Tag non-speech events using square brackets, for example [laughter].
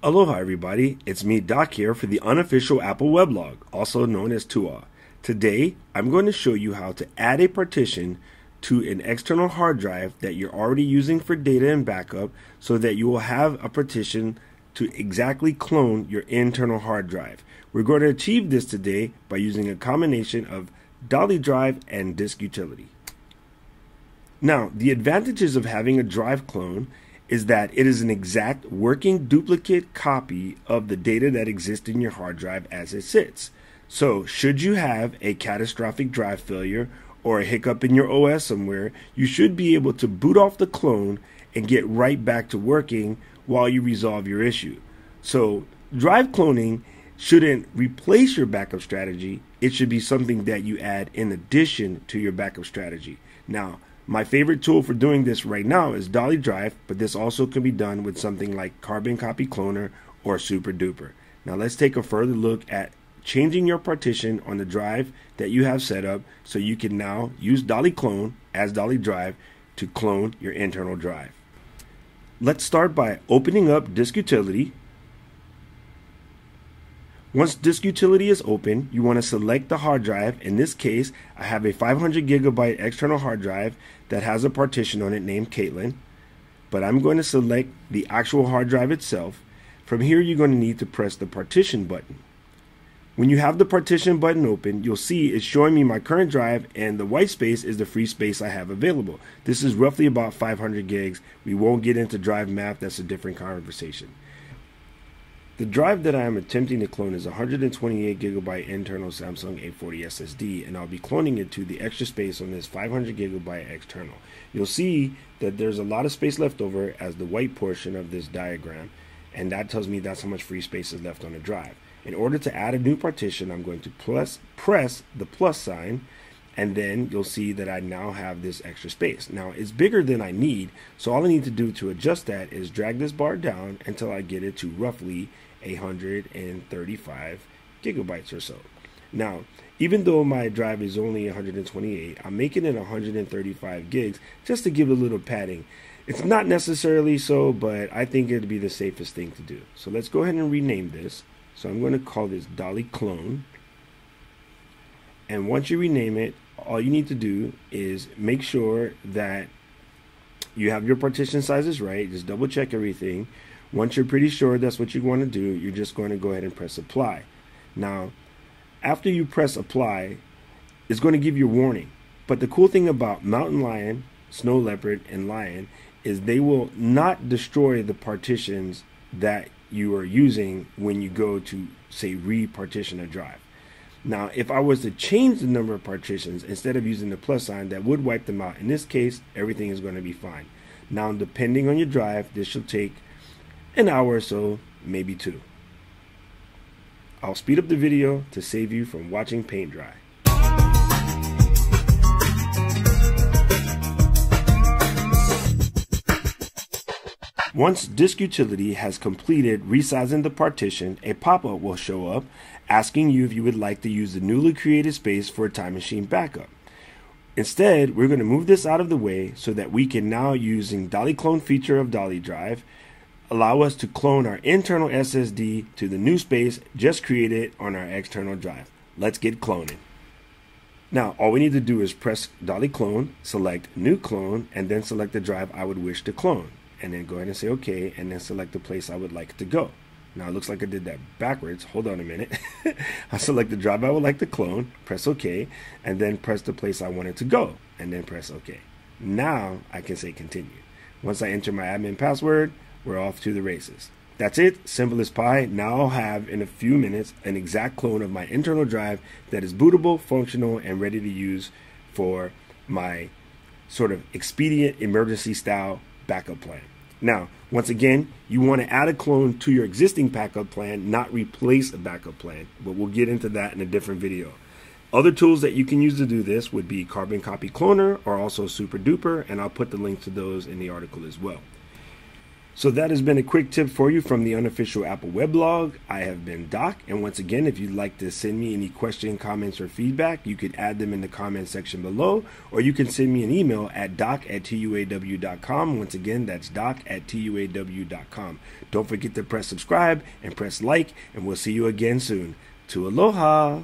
Aloha everybody, it's me Doc here for the unofficial Apple weblog, also known as TUAW. Today, I'm going to show you how to add a partition to an external hard drive that you're already using for data and backup so that you will have a partition to exactly clone your internal hard drive. We're going to achieve this today by using a combination of Dolly Drive and Disk Utility. Now, the advantages of having a drive clone is that it is an exact working duplicate copy of the data that exists in your hard drive as it sits. So, should you have a catastrophic drive failure or a hiccup in your OS somewhere, you should be able to boot off the clone and get right back to working while you resolve your issue. So, drive cloning shouldn't replace your backup strategy, it should be something that you add in addition to your backup strategy. Now, my favorite tool for doing this right now is Dolly Drive, but this also can be done with something like Carbon Copy Cloner or Super Duper. Now let's take a further look at changing your partition on the drive that you have set up so you can now use Dolly Clone as Dolly Drive to clone your internal drive. Let's start by opening up Disk Utility once disk utility is open, you want to select the hard drive. In this case, I have a 500 gigabyte external hard drive that has a partition on it named Caitlin. But I'm going to select the actual hard drive itself. From here, you're going to need to press the partition button. When you have the partition button open, you'll see it's showing me my current drive and the white space is the free space I have available. This is roughly about 500 gigs. We won't get into drive math, that's a different conversation. The drive that I am attempting to clone is 128 gigabyte internal Samsung 840 SSD and I'll be cloning it to the extra space on this 500 gigabyte external. You'll see that there's a lot of space left over as the white portion of this diagram and that tells me that's how much free space is left on the drive. In order to add a new partition I'm going to plus, press the plus sign and then you'll see that I now have this extra space. Now it's bigger than I need, so all I need to do to adjust that is drag this bar down until I get it to roughly 135 gigabytes or so. Now, even though my drive is only 128, I'm making it 135 gigs just to give it a little padding. It's not necessarily so, but I think it'd be the safest thing to do. So let's go ahead and rename this. So I'm going to call this Dolly Clone. And once you rename it, all you need to do is make sure that you have your partition sizes right. Just double check everything. Once you're pretty sure that's what you want to do, you're just going to go ahead and press apply. Now, after you press apply, it's going to give you a warning. But the cool thing about Mountain Lion, Snow Leopard, and Lion is they will not destroy the partitions that you are using when you go to, say, repartition a drive. Now, if I was to change the number of partitions instead of using the plus sign, that would wipe them out. In this case, everything is going to be fine. Now, depending on your drive, this should take an hour or so, maybe two. I'll speed up the video to save you from watching paint dry. Once Disk Utility has completed resizing the partition, a pop-up will show up asking you if you would like to use the newly created space for a time machine backup. Instead, we're going to move this out of the way so that we can now using Dolly Clone feature of Dolly Drive allow us to clone our internal SSD to the new space just created on our external drive. Let's get cloning. Now, all we need to do is press Dolly Clone, select New Clone, and then select the drive I would wish to clone. And then go ahead and say OK, and then select the place I would like to go. Now, it looks like I did that backwards. Hold on a minute. [laughs] I select the drive I would like to clone, press OK, and then press the place I want it to go, and then press OK. Now, I can say Continue. Once I enter my admin password, we're off to the races. That's it, simple as pie. Now I'll have in a few minutes an exact clone of my internal drive that is bootable, functional, and ready to use for my sort of expedient emergency style backup plan. Now, once again, you want to add a clone to your existing backup plan, not replace a backup plan, but we'll get into that in a different video. Other tools that you can use to do this would be Carbon Copy Cloner or also Super Duper, and I'll put the link to those in the article as well. So that has been a quick tip for you from the unofficial Apple weblog. I have been Doc, and once again, if you'd like to send me any question, comments, or feedback, you could add them in the comment section below, or you can send me an email at doc at tuaw.com. Once again, that's doc at tuaw.com. Don't forget to press subscribe and press like, and we'll see you again soon. To aloha!